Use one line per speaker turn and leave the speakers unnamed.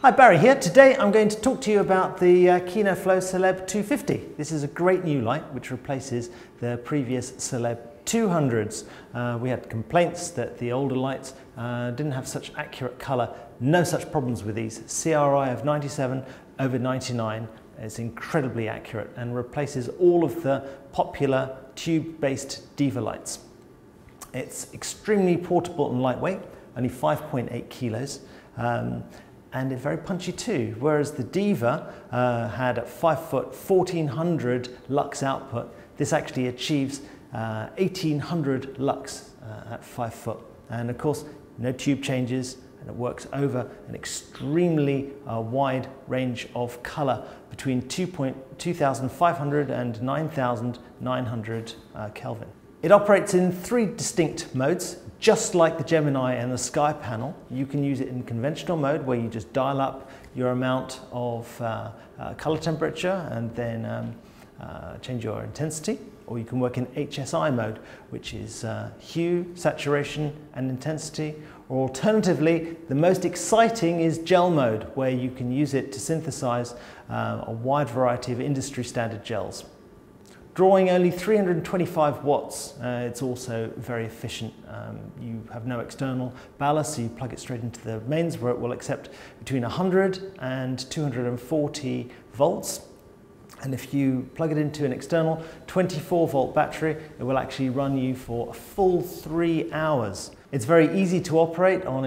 Hi, Barry here. Today I'm going to talk to you about the uh, Kino Flo Celeb 250. This is a great new light which replaces the previous Celeb 200s. Uh, we had complaints that the older lights uh, didn't have such accurate colour. No such problems with these. CRI of 97 over 99 is incredibly accurate and replaces all of the popular tube-based Diva lights. It's extremely portable and lightweight, only 5.8 kilos. Um, and it's very punchy too. Whereas the Diva uh, had a 5 foot 1400 lux output, this actually achieves uh, 1800 lux uh, at 5 foot. And of course, no tube changes, and it works over an extremely uh, wide range of color between 2,500 and 9,900 uh, Kelvin. It operates in three distinct modes, just like the Gemini and the Sky panel. You can use it in conventional mode where you just dial up your amount of uh, uh, color temperature and then um, uh, change your intensity. Or you can work in HSI mode, which is uh, hue, saturation and intensity. Or alternatively, the most exciting is gel mode, where you can use it to synthesize uh, a wide variety of industry standard gels. Drawing only 325 watts, uh, it's also very efficient. Um, you have no external ballast, so you plug it straight into the mains where it will accept between 100 and 240 volts. And if you plug it into an external 24 volt battery, it will actually run you for a full three hours. It's very easy to operate on